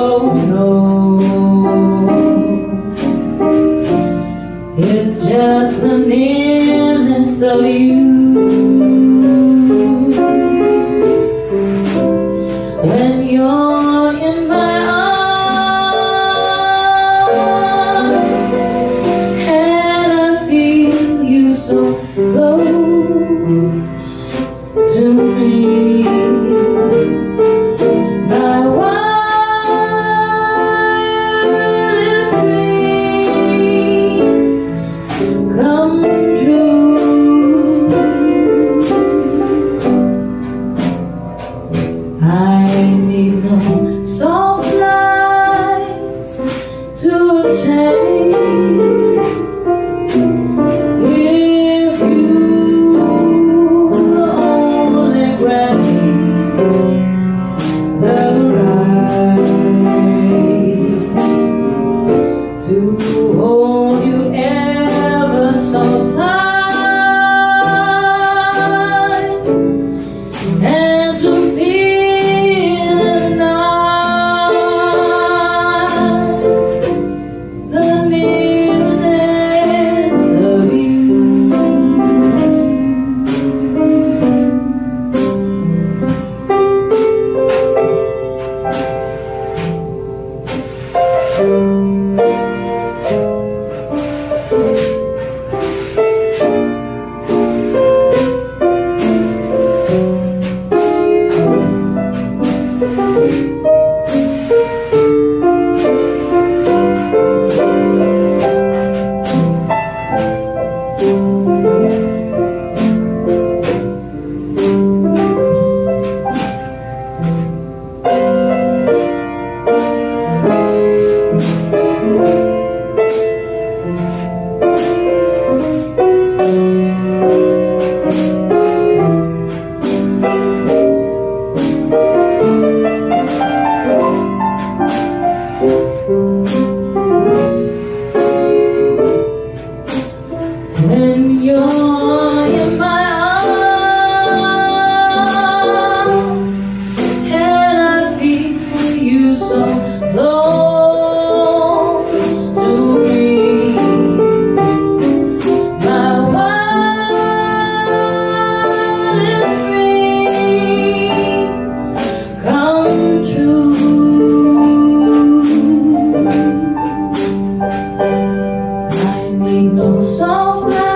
Oh no. watch Música When you're in my arms I you so ain't no soft